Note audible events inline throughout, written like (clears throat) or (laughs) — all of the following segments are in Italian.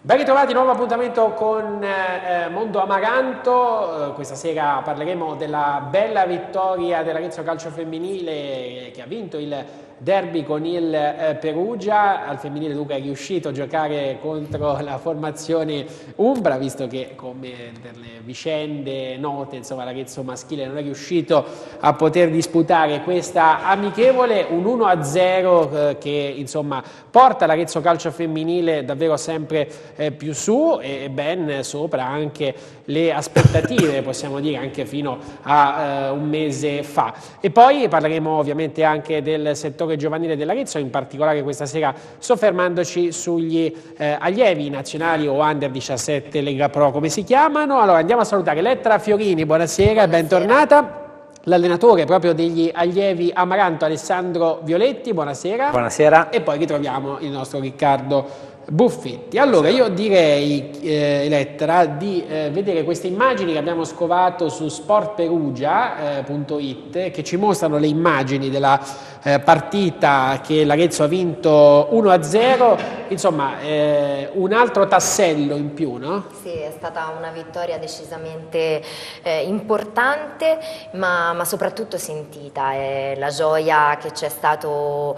Ben ritrovati, nuovo appuntamento con eh, Mondo Amaranto, eh, questa sera parleremo della bella vittoria dell'Arezzo Calcio Femminile che ha vinto il derby con il eh, Perugia, al femminile Luca è riuscito a giocare contro (laughs) la formazione Umbra, visto che come per le vicende note, insomma l'Arezzo maschile non è riuscito a poter disputare questa amichevole, un 1-0 eh, che insomma porta l'Arezzo Calcio Femminile davvero sempre eh, più su e ben sopra anche le aspettative, (laughs) possiamo dire anche fino a eh, un mese fa. E poi parleremo ovviamente anche del settore giovanile dell'Arezzo, in particolare questa sera soffermandoci sugli eh, allievi nazionali o under 17 Lega Pro, come si chiamano. Allora andiamo a salutare Lettra Fiorini, buonasera, buonasera. bentornata l'allenatore proprio degli allievi Amaranto Alessandro Violetti, buonasera. Buonasera. E poi ritroviamo il nostro Riccardo Buffetti. Allora io direi, eh, Elettra, di eh, vedere queste immagini che abbiamo scovato su sportperugia.it eh, che ci mostrano le immagini della eh, partita che l'Arezzo ha vinto 1-0, insomma eh, un altro tassello in più, no? Sì, è stata una vittoria decisamente eh, importante ma, ma, soprattutto sentita, la gioia che c'è, stato,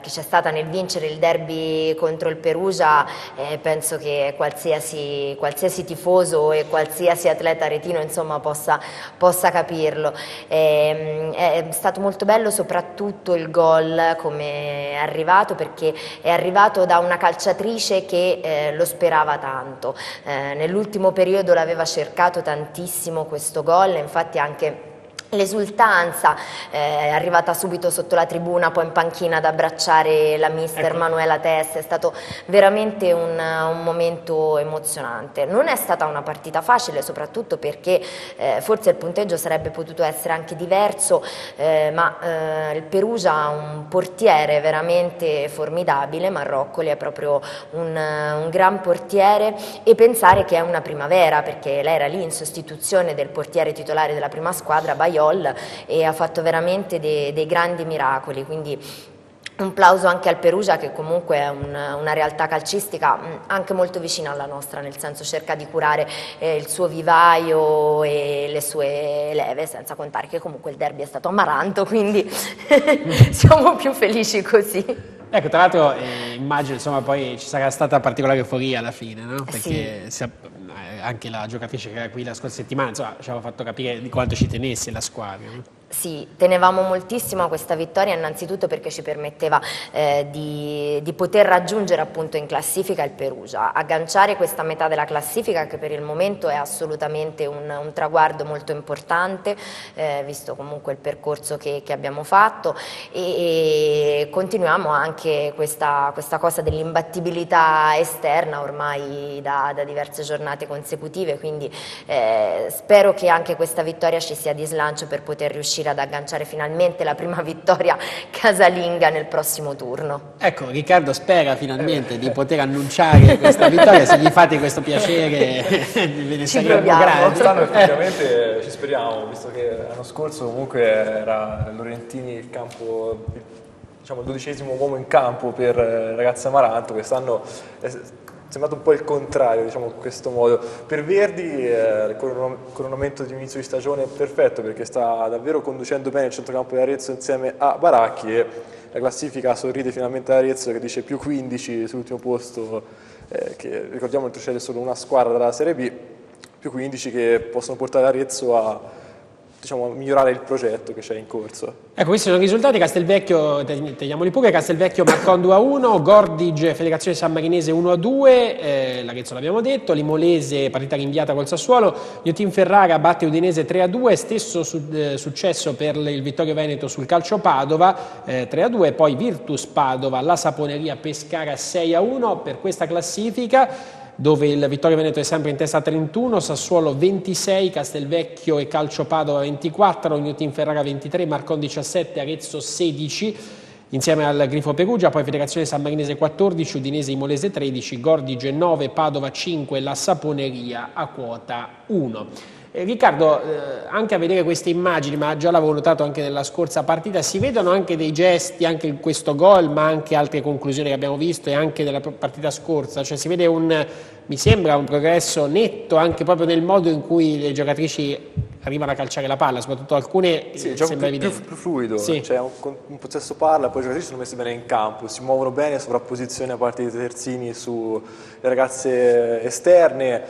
che c'è stata nel vincere il derby contro il Perugia eh, penso che qualsiasi, qualsiasi, tifoso e qualsiasi atleta retino insomma, possa, possa, capirlo. Eh, è stato molto bello soprattutto il gol come è arrivato perché è arrivato da una calciatrice che eh, lo sperava tanto. Eh, nell'ultimo periodo l'aveva cercato tantissimo questo gol, infatti anche L'esultanza eh, è arrivata subito sotto la tribuna, poi in panchina ad abbracciare la mister ecco. Manuela Testa, è stato veramente un, un, momento emozionante. Non è stata una partita facile, soprattutto perché eh, forse il punteggio sarebbe potuto essere anche diverso, eh, ma eh, il Perugia ha un portiere veramente formidabile, Marroccoli è proprio un, un gran portiere e pensare che è una primavera, perché lei era lì in sostituzione del portiere titolare della prima squadra, Baio Puyol e ha fatto veramente dei, dei grandi miracoli, quindi un plauso anche al Perugia che comunque è un, una realtà calcistica mm, anche molto vicina alla nostra, nel senso cerca di curare eh, il suo vivaio e le sue leve, senza contare che comunque il derby è stato amaranto, quindi (laughs) siamo più felici così. Ecco, tra l'altro eh, immagino insomma poi ci sarà stata particolare euforia alla fine, no? Perché sì. si, eh, anche la giocatrice che era qui la scorsa settimana insomma, ci aveva fatto capire di quanto ci tenesse la squadra. Sì, tenevamo moltissimo a questa vittoria innanzitutto perché ci permetteva eh, di, di, poter raggiungere appunto in classifica il Perugia, agganciare questa metà della classifica che per il momento è assolutamente un, un traguardo molto importante, eh, visto comunque il percorso che, che abbiamo fatto e, e, continuiamo anche questa, questa cosa dell'imbattibilità esterna ormai da, da, diverse giornate consecutive, quindi eh, spero che anche questa vittoria ci sia di slancio per poter riuscire ad agganciare finalmente la prima (laughs) vittoria casalinga nel prossimo turno. Ecco, Riccardo spera finalmente di poter annunciare questa vittoria, se gli fate questo piacere (laughs) ve ne saremo grati. Quest'anno effettivamente ci speriamo, visto che l'anno scorso comunque era Lorentini il campo diciamo, il dodicesimo uomo in campo per ragazzi Amaranto, quest'anno sembrato un po' il contrario, diciamo in questo modo. Per Verdi eh, il coronamento di inizio di stagione è perfetto perché sta davvero conducendo bene il centrocampo di Arezzo insieme a Baracchi e la classifica sorride finalmente ad Arezzo che dice più 15 sull'ultimo posto, eh, che ricordiamo retrocede solo una squadra dalla Serie B, più 15 che possono portare Arezzo a diciamo, migliorare il progetto che c'è in corso. Ecco, questi sono i risultati, Castelvecchio, teniamoli pure, Castelvecchio Marcon 2 a 1, Gordige Federazione San Marinese 1 a 2, eh, Larezzo l'abbiamo detto, Limolese partita rinviata col Sassuolo, Iotin Ferrara batte Udinese 3 a 2, stesso su, eh, successo per il Vittorio Veneto sul calcio Padova eh, 3 a 2, poi Virtus Padova, la Saponeria Pescara 6 a 1 per questa classifica dove il Vittorio Veneto è sempre in testa a 31, Sassuolo 26, Castelvecchio e Calcio Padova 24, Newton Ferrara 23, Marcon 17, Arezzo 16, insieme al Grifo Perugia, poi Federazione San Marinese 14, Udinese Imolese 13, Gordige 9, Padova 5, la Saponeria a quota 1. Eh, Riccardo, eh, anche a vedere queste immagini, ma già l'avevo notato anche nella scorsa partita, si vedono anche dei gesti, anche in questo gol, ma anche altre conclusioni che abbiamo visto e anche nella partita scorsa, cioè si vede un, mi sembra un progresso netto anche proprio nel modo in cui le giocatrici arrivano a calciare la palla, soprattutto alcune sì, gioco sembra più, più, più fluido, Sì. cioè un, un possesso palla, poi i giocatrici sono messi bene in campo, si muovono bene, sovrapposizione a parte dei terzini sulle ragazze esterne,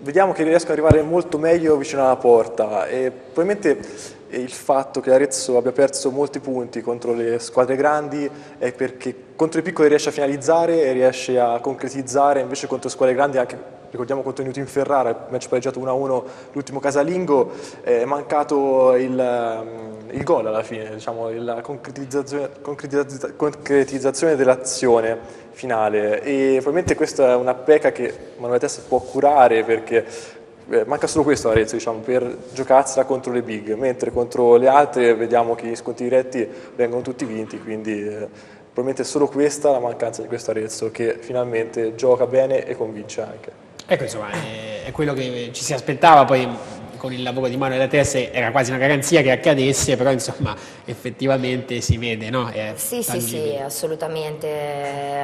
vediamo che riescono ad arrivare molto meglio vicino alla porta. E probabilmente il fatto che Arezzo abbia perso molti punti contro le squadre grandi è perché contro i piccoli riesce a finalizzare e riesce a concretizzare, invece contro squadre grandi anche ricordiamo contro Newton Ferrara, il match pareggiato 1-1, l'ultimo casalingo, è mancato il, um, il gol alla fine, diciamo, la concretizzazione, concretizza- concretizzazione dell'azione finale. E probabilmente questa è una pecca che Manuel Testa può curare perché eh, manca solo questo a Arezzo diciamo, per giocarsela contro le big, mentre contro le altre vediamo che gli sconti diretti vengono tutti vinti, quindi eh, probabilmente è solo questa la mancanza di questo Arezzo che finalmente gioca bene e convince anche. Ecco, insomma, è, è quello che ci si aspettava, poi con il lavoro di Manuel Tesse era quasi una garanzia che accadesse, però insomma effettivamente si vede, no? È Sì, sì, sì, tangibile. assolutamente.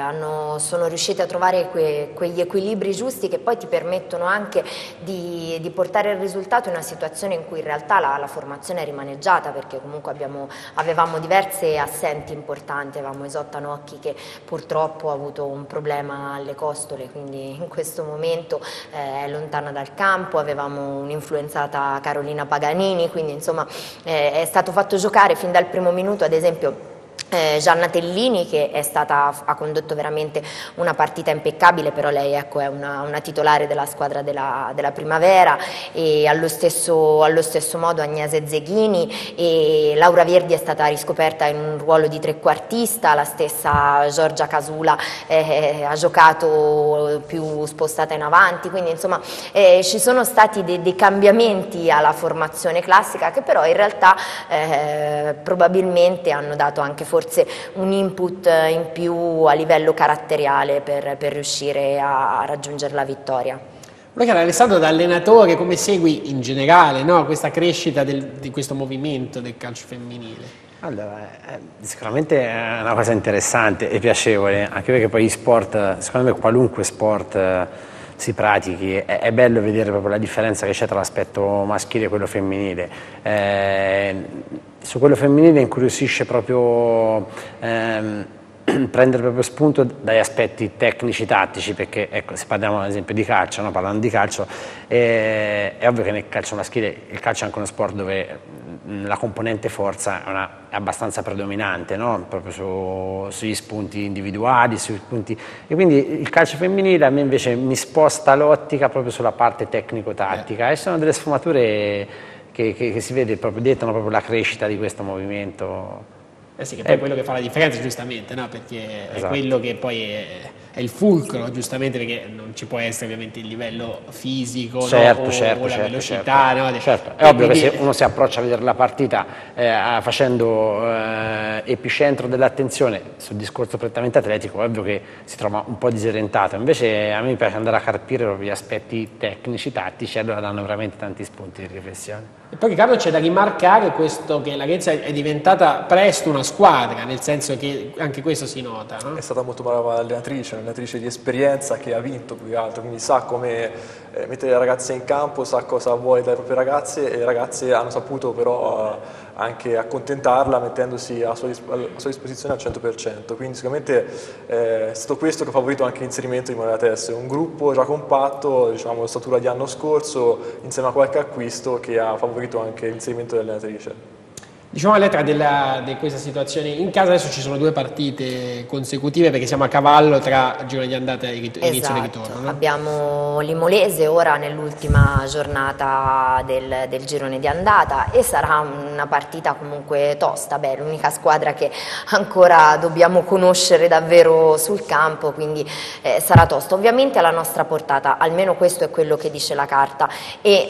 Hanno- sono riusciti a trovare que- quegli equilibri giusti che poi ti permettono anche di, di portare il risultato in una situazione in cui in realtà la, la formazione è rimaneggiata, perché comunque abbiamo- avevamo diverse assenti importanti, avevamo Isotta Nocchi che purtroppo ha avuto un problema alle costole, quindi in questo momento eh, è lontana dal campo, avevamo un'influenzata Carolina Paganini, quindi insomma eh, è stato fatto giocare fin dal primo minuto ad esempio eh, Gianna Tellini che è stata, ha condotto veramente una partita impeccabile, però lei ecco, è una, una titolare della squadra della, della primavera e allo stesso, allo stesso modo Agnese Zeghini e Laura Verdi è stata riscoperta in un ruolo di trequartista, la stessa Giorgia Casula eh, ha giocato più spostata in avanti, quindi insomma eh, ci sono stati dei, dei cambiamenti alla formazione classica che però in realtà eh, probabilmente hanno dato anche forse un input in più a livello caratteriale per, per riuscire a raggiungere la vittoria. Allora, Alessandro, da allenatore, come segui in generale no, questa crescita del- di questo movimento del calcio femminile? Allora, eh, sicuramente è una cosa interessante e piacevole, anche perché poi gli sport, secondo me qualunque sport eh, si pratichi, è, è bello vedere proprio la differenza che c'è tra l'aspetto maschile e quello femminile. Eh, su quello femminile incuriosisce proprio ehm, (clears throat) prendere proprio spunto dagli aspetti tecnici, tattici, perché ecco, se parliamo ad esempio di calcio, no? parlando di calcio, eh, è ovvio che nel calcio maschile il calcio è anche uno sport dove la componente forza è, una- è abbastanza predominante, no? proprio su- sugli spunti individuali, sui punti... e quindi il calcio femminile a me invece mi sposta l'ottica proprio sulla parte tecnico-tattica e sono delle sfumature che, che- che si vede proprio, dettano proprio la crescita di questo movimento. Eh sì, che poi è quello che fa la differenza, giustamente, no? perché è Esatto. quello che poi è, è il fulcro, giustamente, perché non ci può essere ovviamente il livello fisico no? Certo, o, certo, o la certo, velocità. certo. no? Certo, E È ovvio che quindi- se uno si approccia a vedere la partita eh, facendo eh, epicentro dell'attenzione sul discorso prettamente atletico, è ovvio che si trova un po' disorientato. Invece a me piace andare a carpire proprio gli aspetti tecnici, tattici, e allora danno veramente tanti spunti di riflessione. E poi Riccardo c'è da rimarcare questo che la Grezza è diventata presto una squadra, nel senso che anche questo si nota. no? È stata molto brava allenatrice, un'allenatrice di esperienza che ha vinto più che altro, quindi sa come eh, mettere le ragazze in campo, sa cosa vuole dalle proprie ragazze e le ragazze hanno saputo però eh, anche accontentarla mettendosi a sua, a sua disposizione al 100%, quindi sicuramente eh, è stato questo che ha favorito anche l'inserimento di Moneta Tesse, un gruppo già compatto, diciamo statura di anno scorso, insieme a qualche acquisto che ha favorito anche l'inserimento dell'allenatrice. Diciamo a lettera della- di questa situazione, in casa adesso ci sono due partite consecutive perché siamo a cavallo tra girone di andata e rit- inizio di Esatto, ritorno. no? abbiamo l'Imolese ora nell'ultima giornata del, del girone di andata e sarà una partita comunque tosta, beh, l'unica squadra che ancora dobbiamo conoscere davvero sul campo, quindi eh, sarà tosta. Ovviamente alla nostra portata, almeno questo è quello che dice la carta e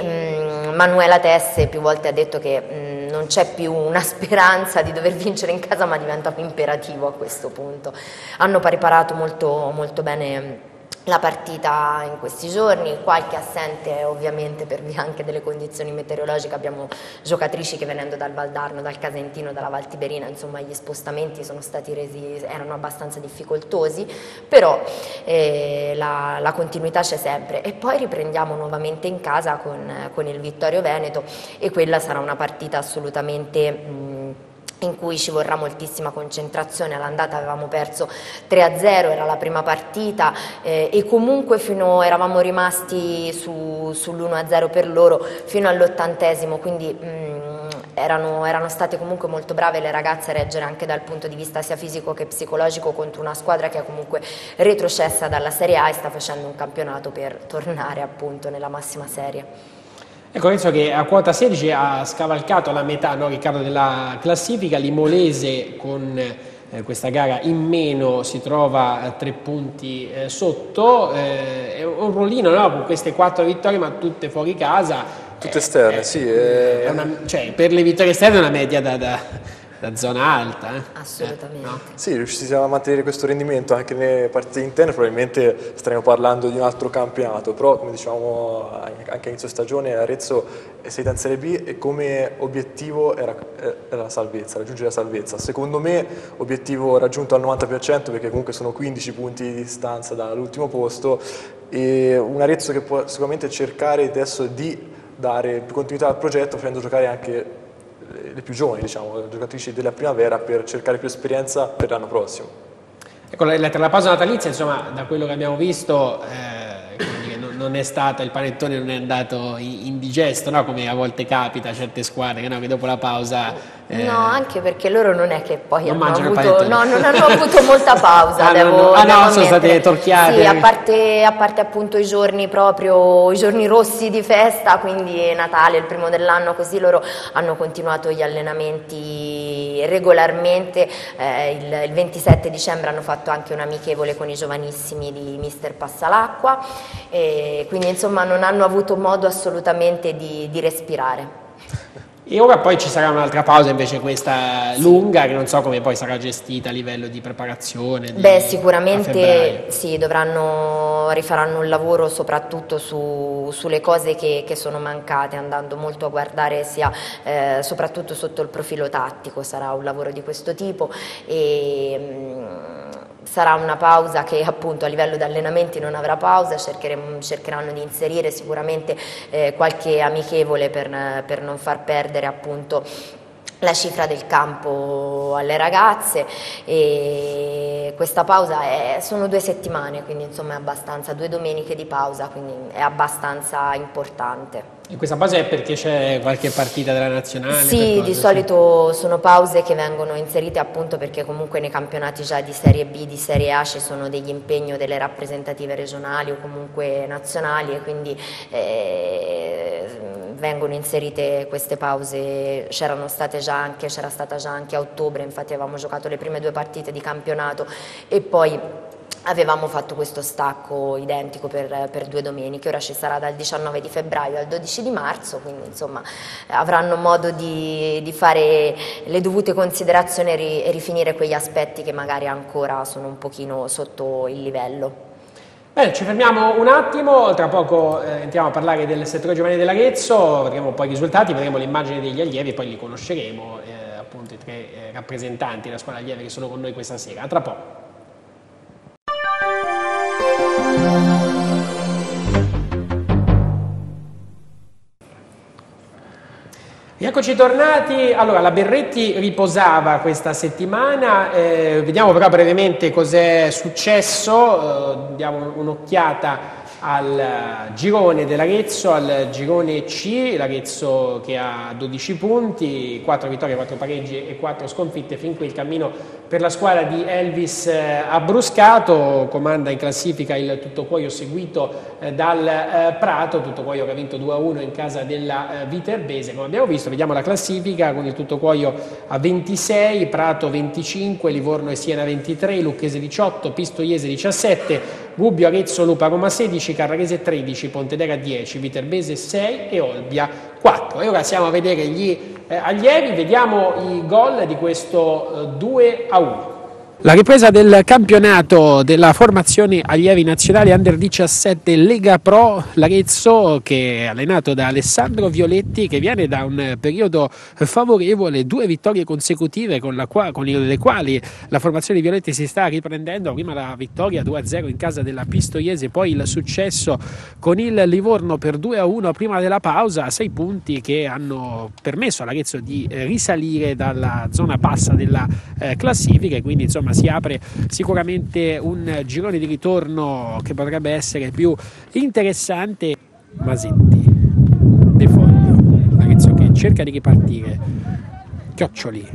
mm, Manuela Tesse più volte ha detto che mm, non c'è più una speranza di dover vincere in casa ma diventa un imperativo a questo punto. Hanno preparato molto, molto bene la partita in questi giorni, qualche assente ovviamente per via anche delle condizioni meteorologiche, abbiamo giocatrici che venendo dal Valdarno, dal Casentino, dalla Valtiberina, insomma gli spostamenti sono stati resi, erano abbastanza difficoltosi, però eh, la, la, continuità c'è sempre. E poi riprendiamo nuovamente in casa con, con il Vittorio Veneto e quella sarà una partita assolutamente... Mh, in cui ci vorrà moltissima concentrazione, all'andata avevamo perso 3-0, era la prima partita eh, e comunque fino, eravamo rimasti su, sull'1-0 per loro fino all'ottantesimo, quindi mh, mm, erano, erano, state comunque molto brave le ragazze a reggere anche dal punto di vista sia fisico che psicologico contro una squadra che è comunque retrocessa dalla Serie A e sta facendo un campionato per tornare appunto nella massima serie. Ecco, penso che a quota 16 ha scavalcato la metà, no, Riccardo, della classifica, Limolese con eh, questa gara in meno si trova a tre punti eh, sotto, eh, è un rollino no, con queste quattro vittorie ma tutte fuori casa. Tutte esterne, sì. Una, cioè, per le vittorie esterne è una media da, da la zona alta. Eh? Assolutamente. Eh, no? Sì, riuscissimo a mantenere questo rendimento anche nelle partite interne, probabilmente staremo parlando di un altro campionato, però come dicevamo anche a inizio stagione Arezzo è salita in Serie B e come obiettivo era, era la salvezza, raggiungere la salvezza. Secondo me obiettivo raggiunto al 90% perché comunque sono 15 punti di distanza dall'ultimo posto e un Arezzo che può sicuramente cercare adesso di dare più continuità al progetto facendo giocare anche le più giovani, diciamo, giocatrici della primavera per cercare più esperienza per l'anno prossimo. Ecco, la, la pausa natalizia, insomma, da quello che abbiamo visto, eh, non è stata, il panettone non è andato indigesto, no? come a volte capita a certe squadre, no? che dopo la pausa... Eh... No, anche perché loro non è che poi hanno avuto, no, non hanno avuto molta pausa, (laughs) ah, devo, no, ah, devo no, sono state torchiate. Sì, a parte, a parte, appunto i giorni proprio, i giorni rossi di festa, quindi Natale, il primo dell'anno, così loro hanno continuato gli allenamenti regolarmente, eh, il, il 27 dicembre hanno fatto anche un amichevole con i giovanissimi di Mister Passalacqua. E, quindi insomma non hanno avuto modo assolutamente di, di respirare. (laughs) E ora poi ci sarà un'altra pausa invece questa lunga che non so come poi sarà gestita a livello di preparazione. Di, Beh sicuramente sì, dovranno, rifaranno un lavoro soprattutto su, sulle cose che, che, sono mancate andando molto a guardare sia eh, soprattutto sotto il profilo tattico, sarà un lavoro di questo tipo e, mh, mm, sarà una pausa che appunto a livello di allenamenti non avrà pausa, cercheranno di inserire sicuramente eh, qualche amichevole per, per non far perdere appunto la cifra del campo alle ragazze e questa pausa è, sono due settimane, quindi insomma è abbastanza, due domeniche di pausa, quindi è abbastanza importante. E questa pausa è perché c'è qualche partita della nazionale? Sì, di solito sono pause che vengono inserite appunto perché comunque nei campionati già di Serie B, di Serie A ci sono degli impegni delle rappresentative regionali o comunque nazionali e quindi eh, vengono inserite queste pause, c'erano state già anche, c'era stata già anche a ottobre, infatti avevamo giocato le prime due partite di campionato e poi avevamo fatto questo stacco identico per, per, due domeniche, ora ci sarà dal 19 di febbraio al 12 di marzo, quindi insomma avranno modo di, di fare le dovute considerazioni e, ri, rifinire quegli aspetti che magari ancora sono un pochino sotto il livello. Bene, ci fermiamo un attimo, tra poco eh, entriamo a parlare del settore giovanile dell'Arezzo, vedremo poi i risultati, vedremo l'immagine degli allievi e poi li conosceremo, eh, appunto i tre eh, rappresentanti della scuola allieve che sono con noi questa sera. A tra poco. Eccoci tornati, allora la Berretti riposava questa settimana, eh, vediamo però brevemente cos'è successo, eh, diamo un'occhiata al girone dell'Arezzo, al girone C, l'Arezzo che ha 12 punti, 4 vittorie, 4 pareggi e 4 sconfitte, fin qui il cammino per la squadra di Elvis eh, Abbruscato, comanda in classifica il Tuttocuoio seguito eh, dal eh, Prato, Tuttocuoio che ha vinto 2-1 in casa della Viterbese, come abbiamo visto vediamo la classifica con il Tuttocuoio a 26, Prato 25, Livorno e Siena 23, Lucchese 18, Pistoiese 17, Gubbio, Arezzo, Lupa, Roma 16, Carrarese 13, Pontedera 10, Viterbese 6 e Olbia 4. E ora siamo a vedere gli eh, allievi, vediamo i gol di questo eh, 2 a 1. La ripresa del campionato della formazione allievi nazionali Under 17 Lega Pro Larezzo che è allenato da Alessandro Violetti che viene da un periodo favorevole, due vittorie consecutive con, qua, con le quali la formazione Violetti si sta riprendendo, prima la vittoria 2-0 in casa della Pistoiese, poi il successo con il Livorno per 2-1 prima della pausa, sei punti che hanno permesso a Larezzo di risalire dalla zona bassa della eh, classifica e quindi insomma insomma si apre sicuramente un girone di ritorno che potrebbe essere più interessante. Masetti, De Foglio, Arezzo che cerca di ripartire, Chioccioli,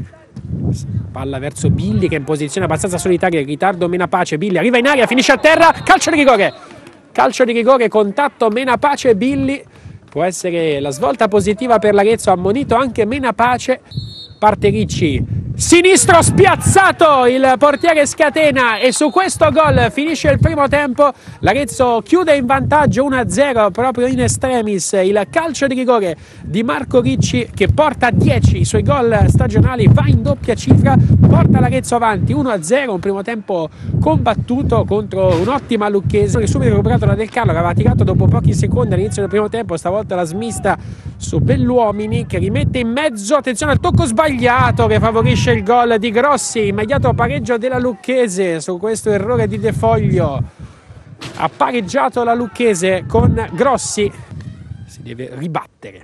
palla verso Billi che è in posizione abbastanza solitaria, in ritardo mena pace, Billi arriva in aria, finisce a terra, calcio di rigore, calcio di rigore, contatto mena pace, Billi, può essere la svolta positiva per l'Arezzo, ammonito anche mena pace, parte Ricci, Sinistro spiazzato il portiere Scatena e su questo gol finisce il primo tempo. L'Arezzo chiude in vantaggio 1-0 proprio in estremis. Il calcio di rigore di Marco Ricci che porta 10 i suoi gol stagionali, va in doppia cifra, porta l'Arezzo avanti 1-0. Un primo tempo combattuto contro un'ottima Lucchese che subito recuperato da Del Carlo che aveva tirato dopo pochi secondi all'inizio del primo tempo. Stavolta la smista su Belluomini che rimette in mezzo. Attenzione al tocco sbagliato che favorisce il gol di Grossi, immediato pareggio della Lucchese su questo errore di De Foglio. Ha pareggiato la Lucchese con Grossi, si deve ribattere.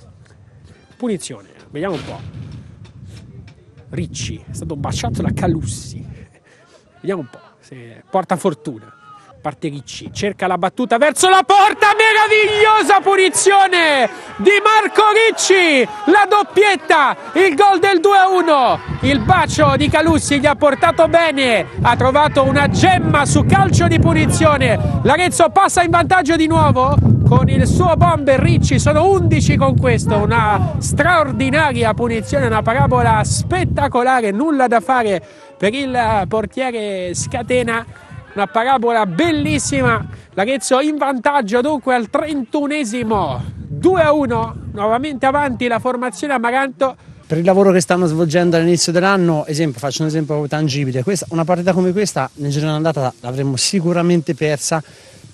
Punizione, vediamo un po'. Ricci, è stato baciato da Calussi. Vediamo un po', se porta fortuna parte Ricci, cerca la battuta verso la porta, meravigliosa punizione di Marco Ricci, la doppietta, il gol del 2-1, il bacio di Calussi gli ha portato bene, ha trovato una gemma su calcio di punizione, l'Arezzo passa in vantaggio di nuovo. Con il suo bomber Ricci, sono 11 con questo, una straordinaria punizione, una parabola spettacolare, nulla da fare per il portiere Scatena una parabola bellissima. L'Arezzo in vantaggio dunque al 31esimo 2 a 1, nuovamente avanti la formazione Amaranto. Per il lavoro che stanno svolgendo all'inizio dell'anno, esempio, faccio un esempio tangibile, questa, una partita come questa nel girone andata l'avremmo sicuramente persa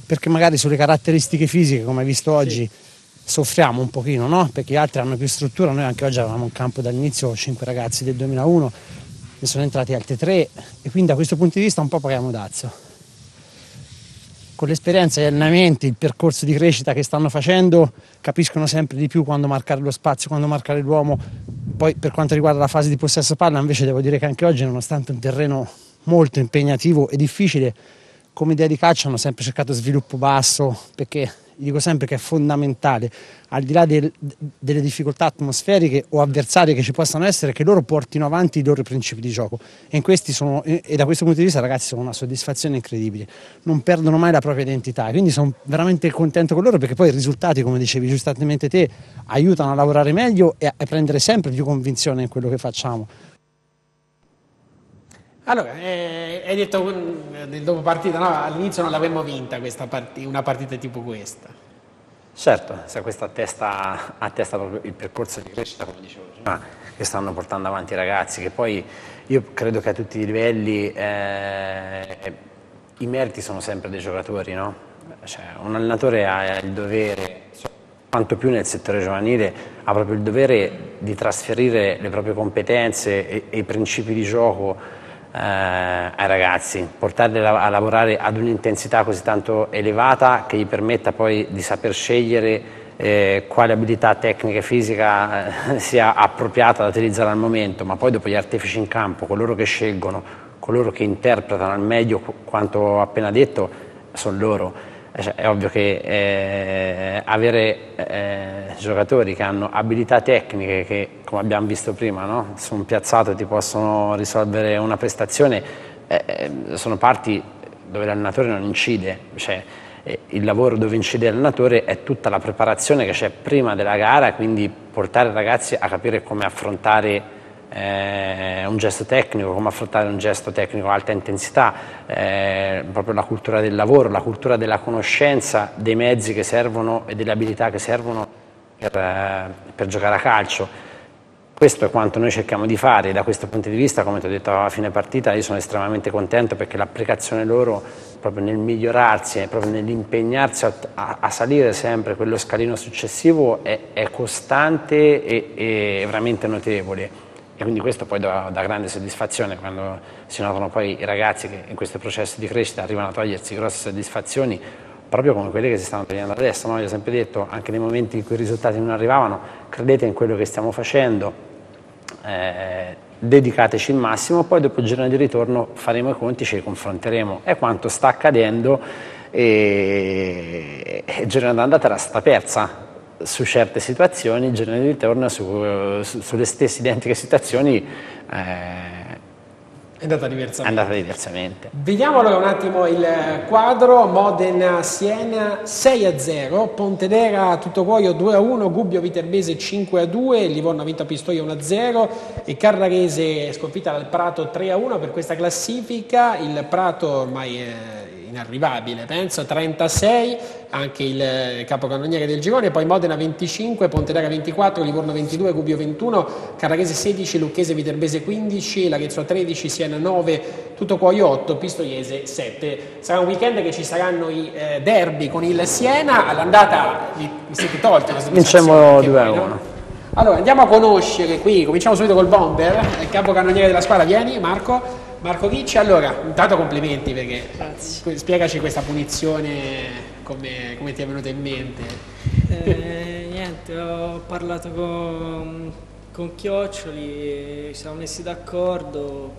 perché magari sulle caratteristiche fisiche, come hai visto oggi, sì. soffriamo un pochino, no? perché gli altri hanno più struttura, noi anche oggi avevamo un campo dall'inizio 5 ragazzi del 2001, ne sono entrati altri 3 e quindi da questo punto di vista un po' paghiamo dazio con l'esperienza e gli allenamenti, il percorso di crescita che stanno facendo, capiscono sempre di più quando marcare lo spazio, quando marcare l'uomo. Poi per quanto riguarda la fase di possesso palla, invece devo dire che anche oggi, nonostante un terreno molto impegnativo e difficile, come idea di calcio hanno sempre cercato sviluppo basso, perché dico sempre che è fondamentale, al di là del, delle difficoltà atmosferiche o avversarie che ci possano essere, che loro portino avanti i loro principi di gioco. E, sono, e da questo punto di vista ragazzi sono una soddisfazione incredibile, non perdono mai la propria identità, quindi sono veramente contento con loro perché poi i risultati, come dicevi giustamente te, aiutano a lavorare meglio e a prendere sempre più convinzione in quello che facciamo. Allora, eh, hai detto eh, dopo partita, no? all'inizio non l'avremmo vinta partita, una partita tipo questa. Certo, se questa attesta, attesta proprio il percorso di crescita, come dicevo prima, che stanno portando avanti i ragazzi, che poi io credo che a tutti i livelli eh, i meriti sono sempre dei giocatori, no? Cioè, un allenatore ha il dovere, quanto più nel settore giovanile, ha proprio il dovere di trasferire le proprie competenze e, e i principi di gioco eh, ai ragazzi, portarli a lavorare ad un'intensità così tanto elevata che gli permetta poi di saper scegliere eh, quale abilità tecnica e fisica eh, (laughs) sia appropriata da utilizzare al momento, ma poi dopo gli artefici in campo, coloro che scelgono, coloro che interpretano al meglio quanto ho appena detto, sono loro. Eh, cioè, è ovvio che eh, avere eh, giocatori che hanno abilità tecniche che, come abbiamo visto prima, no? su un piazzato ti possono risolvere una prestazione, eh, eh, sono parti dove l'allenatore non incide. Cioè, eh, il lavoro dove incide l'allenatore è tutta la preparazione che c'è prima della gara, quindi portare i ragazzi a capire come affrontare eh, un gesto tecnico, come affrontare un gesto tecnico a alta intensità, eh, proprio la cultura del lavoro, la cultura della conoscenza dei mezzi che servono e delle abilità che servono per, eh, per giocare a calcio. questo è quanto noi cerchiamo di fare da questo punto di vista, come ti ho detto a fine partita, io sono estremamente contento perché l'applicazione loro proprio nel migliorarsi, proprio nell'impegnarsi a, a, a, salire sempre quello scalino successivo è, è costante e, e, veramente notevole e quindi questo poi dà, dà, grande soddisfazione quando si notano poi i ragazzi che in questo processo di crescita arrivano a togliersi grosse soddisfazioni proprio come quelle che si stanno togliendo adesso. No? Io ho sempre detto, anche nei momenti in cui i risultati non arrivavano, credete in quello che stiamo facendo, eh, dedicateci il massimo, poi dopo il giorno di ritorno faremo i conti, ci confronteremo. È quanto sta accadendo e, il giorno era stata persa su certe situazioni, il giorno di ritorno su, su, sulle stesse identiche situazioni eh, è andata diversamente. È andata diversamente. Vediamo allora un attimo il quadro, Modena-Siena 6-0, Pontedera Tuttocuoio 2-1, Gubbio Viterbese 5-2, Livorno vinto a Pistoia 1-0 e Carrarese sconfitta dal Prato 3-1 per questa classifica, il Prato ormai è inarrivabile, penso, 36, anche il capocannoniere del girone, poi Modena 25, Pontedera 24, Livorno 22, Gubbio 21, Carrarese 16, Lucchese Viterbese 15, Larezzo 13, Siena 9, tutto Cuoio 8, Pistoiese 7. Sarà un weekend che ci saranno i eh, derby con il Siena, all'andata vi, siete tolti la Vinciamo 2 a 1. Allora andiamo a conoscere qui, cominciamo subito col bomber, il capocannoniere della squadra, vieni Marco. Marco Ricci, allora, intanto complimenti perché Grazie. spiegaci questa punizione come, come, ti è venuta in mente. Eh, niente, ho parlato con, con Chioccioli, ci siamo messi d'accordo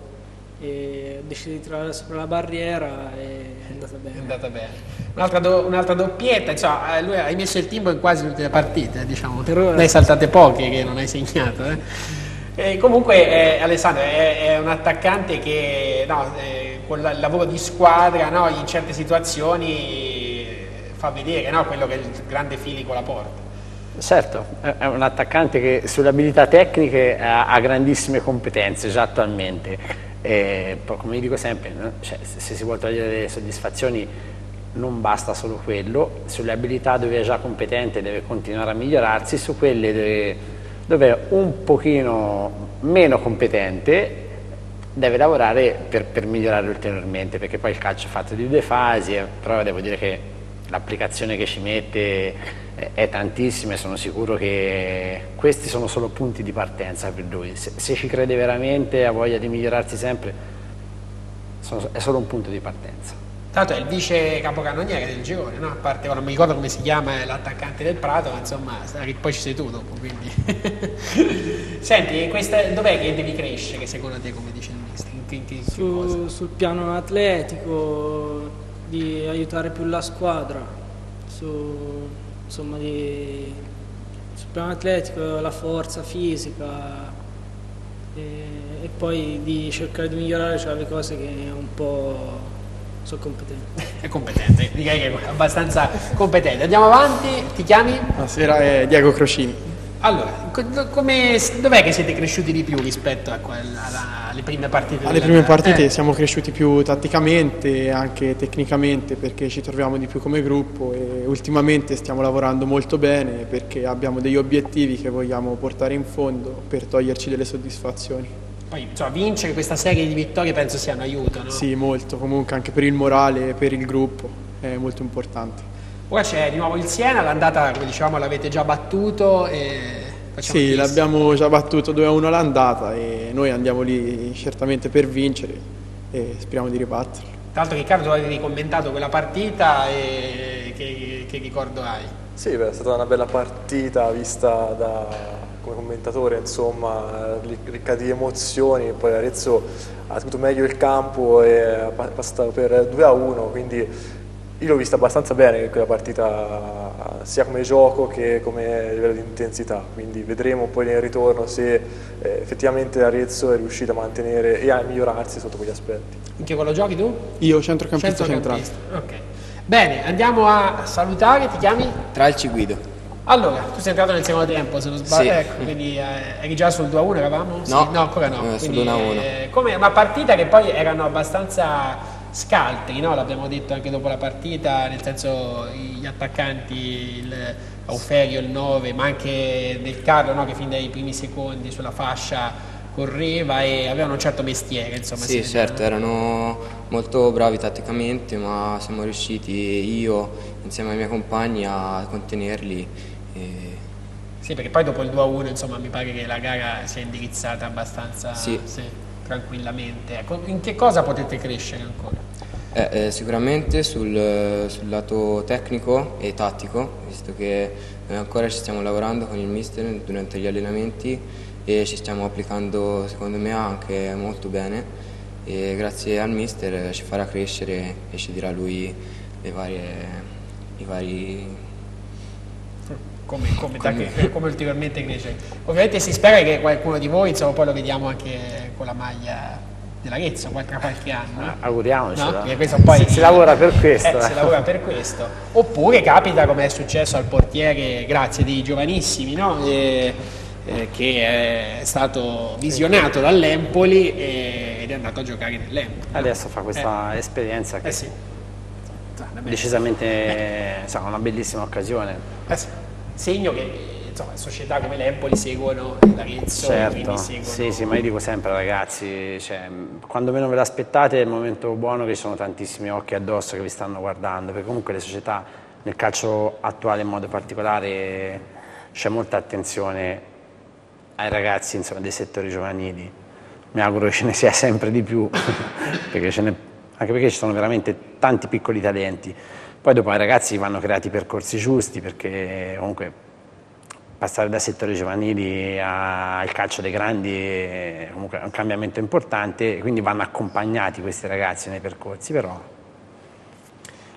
e ho deciso di tirare sopra la barriera e è andata bene. È andata bene. Un'altra, do, un'altra doppietta, insomma, eh, lui hai messo il timbo in quasi tutte le partite, diciamo. Ne hai saltate poche che non hai segnato. Eh. Eh, comunque eh, Alessandro è, è, un attaccante che no, eh, con il lavoro di squadra no, in certe situazioni fa vedere no, quello che è il grande filico la porta. Certo, è un attaccante che sulle abilità tecniche ha, ha grandissime competenze già attualmente, e, come dico sempre, cioè, se si vuole togliere le soddisfazioni non basta solo quello, sulle abilità dove è già competente deve continuare a migliorarsi, su quelle deve dove è un pochino meno competente deve lavorare per, per, migliorare ulteriormente perché poi il calcio è fatto di due fasi eh, però devo dire che l'applicazione che ci mette è, è tantissima e sono sicuro che questi sono solo punti di partenza per lui. Se, se ci crede veramente ha voglia di migliorarsi sempre sono, è solo un punto di partenza Tanto è il vice capocannoniere del girone, no? a parte non mi ricordo come si chiama l'attaccante del Prato, ma insomma poi ci sei tu dopo. Quindi. (laughs) Senti, questa, dov'è che devi crescere secondo te, come dice il mister? In, in, in Su, sul piano atletico, di aiutare più la squadra, su, insomma di, sul piano atletico la forza fisica e, e poi di cercare di migliorare cioè, le cose che un po' sono competente. È competente, direi che è abbastanza competente. Andiamo avanti, ti chiami? Buonasera, è Diego Crocini. Allora, come, dov'è che siete cresciuti di più rispetto quella, alla, alle prime partite? Alle prime partite eh. siamo cresciuti più tatticamente e anche tecnicamente perché ci troviamo di più come gruppo e ultimamente stiamo lavorando molto bene perché abbiamo degli obiettivi che vogliamo portare in fondo per toglierci delle soddisfazioni. Poi insomma, vincere questa serie di vittorie penso sia un aiuto, no? Sì, molto, comunque anche per il morale, per il gruppo, è molto importante. Ora c'è di nuovo il Siena, l'andata come dicevamo l'avete già battuto e Sì, l'abbiamo già battuto 2-1 l'andata e noi andiamo lì certamente per vincere e speriamo di ribattere. Tra l'altro Riccardo tu avevi commentato quella partita e che, che ricordo hai? Sì, beh, è stata una bella partita vista da come commentatore insomma ricca di emozioni poi Arezzo ha tenuto meglio il campo e è passato per 2 a 1 quindi io l'ho vista abbastanza bene quella partita sia come gioco che come livello di intensità quindi vedremo poi nel ritorno se eh, effettivamente Arezzo è riuscito a mantenere e a migliorarsi sotto quegli aspetti in che quello giochi tu? Io centrocampista, centrocampista. centrale ok bene andiamo a salutare ti chiami? Tralci Guido allora, tu sei entrato nel secondo tempo, se non sbaglio, sì. ecco, quindi eh, eri già sul 2-1 eravamo? No, sì? no ancora no. Eh, 1-1. Eh, come una partita che poi erano abbastanza scaltri, no? l'abbiamo detto anche dopo la partita, nel senso gli attaccanti, il Auferio il 9, ma anche Del Carlo no? che fin dai primi secondi sulla fascia correva e avevano un certo mestiere. Insomma, sì, certo, erano molto bravi tatticamente, ma siamo riusciti io insieme ai miei compagni a contenerli. E... Sì, perché poi dopo il 2-1 insomma mi pare che la gara sia indirizzata abbastanza sì. Sì, tranquillamente. Ecco, in che cosa potete crescere ancora? Eh, eh, sicuramente sul, sul, lato tecnico e tattico, visto che noi ancora ci stiamo lavorando con il mister durante gli allenamenti e ci stiamo applicando secondo me anche molto bene e grazie al mister ci farà crescere e ci dirà lui varie, i vari come, come, come. Che, come, ulteriormente cresce. Ovviamente si spera che qualcuno di voi, insomma, poi lo vediamo anche con la maglia dell'Arezzo qualche, qualche anno. Ah, auguriamoci. No? Poi, si, si, lavora per questo. Eh, si lavora per questo. Oppure capita come è successo al portiere, grazie, dei giovanissimi, no? E, eh, che è stato visionato dall'Empoli ed è andato a giocare nell'Empoli. Adesso fa questa eh. esperienza che eh sì. decisamente è una bellissima occasione. Eh sì. Segno che insomma, società come l'Empoli seguono l'Arezzo certo. seguono... Sì, sì, ma io dico sempre ragazzi, cioè, quando meno ve l'aspettate è il momento buono che ci sono tantissimi occhi addosso che vi stanno guardando, perché comunque le società nel calcio attuale in modo particolare c'è molta attenzione ai ragazzi insomma, dei settori giovanili. Mi auguro che ce ne sia sempre di più, (laughs) perché ne, anche perché ci sono veramente tanti piccoli talenti. Poi dopo ai ragazzi vanno creati percorsi giusti, perché comunque passare dai settori giovanili al calcio dei grandi è comunque un cambiamento importante, quindi vanno accompagnati questi ragazzi nei percorsi, però.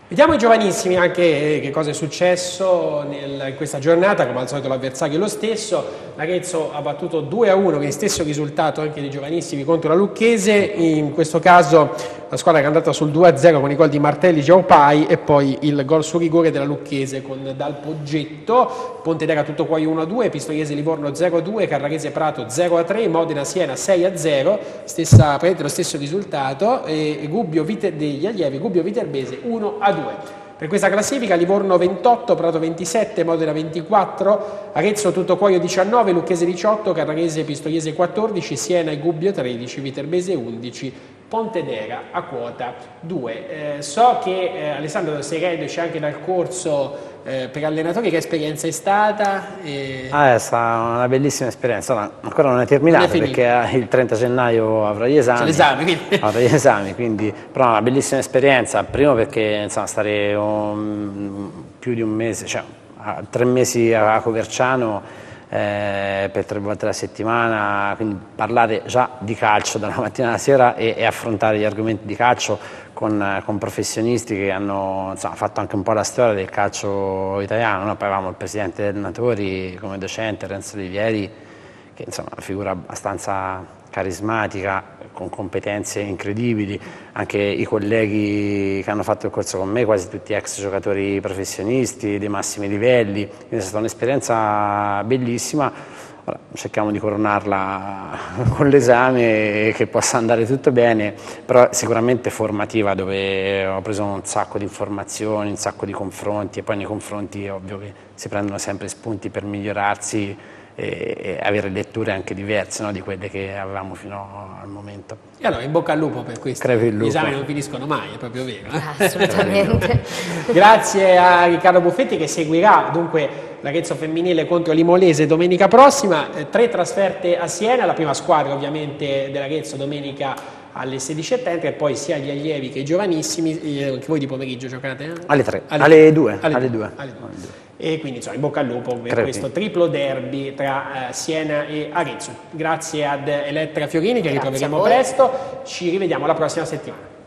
Vediamo i giovanissimi anche eh, che cosa è successo nel, in questa giornata, come al solito l'avversario è lo stesso, l'Arezzo ha battuto 2 a 1, che è il stesso risultato anche dei giovanissimi contro la Lucchese, in questo caso la squadra che è andata sul 2 a 0 con i gol di Martelli, Geopai e poi il gol su rigore della Lucchese con Dal Poggetto, Pontedera tutto poi 1 a 2, Pistoiese Livorno 0 a 2, Carrarese Prato 0 a 3, Modena Siena 6 a 0, stessa, lo stesso risultato, e Gubbio Vite, degli allievi Gubbio Viterbese 1 a 2. 2. Per questa classifica Livorno 28, Prato 27, Modena 24, Arezzo Tuttocuoio 19, Lucchese 18, Carrarese Pistoiese 14, Siena e Gubbio 13, Viterbese 11, Pontedera a quota 2. Eh, so che eh, Alessandro sei reduce anche dal corso eh, per allenatori, che esperienza è stata? E... Ah, è stata una bellissima esperienza, no, ancora non è terminata non è perché il 30 gennaio avrò gli esami, quindi. (laughs) avrò gli esami quindi, però una bellissima esperienza, primo perché insomma, stare un, più di un mese, cioè tre mesi a Coverciano eh, per tre volte alla settimana, quindi parlare già di calcio dalla (laughs) mattina alla sera e, e affrontare gli argomenti di calcio con, con professionisti che hanno insomma, fatto anche un po' la storia del calcio italiano. Poi avevamo il presidente dei allenatori come docente, Renzo Olivieri, che insomma, è una figura abbastanza carismatica, con competenze incredibili, anche i colleghi che hanno fatto il corso con me, quasi tutti ex giocatori professionisti dei massimi livelli, quindi è stata un'esperienza bellissima, Ora, cerchiamo di coronarla (laughs) con l'esame che possa andare tutto bene, però sicuramente formativa dove ho preso un sacco di informazioni, un sacco di confronti e poi nei confronti ovvio che si prendono sempre spunti per migliorarsi e, avere letture anche diverse no, di quelle che avevamo fino al momento. E allora in bocca al lupo per questo, gli esami non finiscono mai, è proprio vero. Eh? Assolutamente. (laughs) Grazie a Riccardo Buffetti che seguirà dunque l'Arezzo femminile contro l'Imolese domenica prossima, eh, tre trasferte a Siena, la prima squadra ovviamente dell'Arezzo domenica alle 16.30 e poi sia gli allievi che i giovanissimi, eh, che voi di pomeriggio giocate? Eh? Alle 3, alle 2. Alle 2 e quindi insomma in bocca al lupo per Crepi. questo triplo derby tra uh, Siena e Arezzo. Grazie ad Elettra Fiorini che Grazie ritroveremo presto, ci rivediamo la prossima settimana.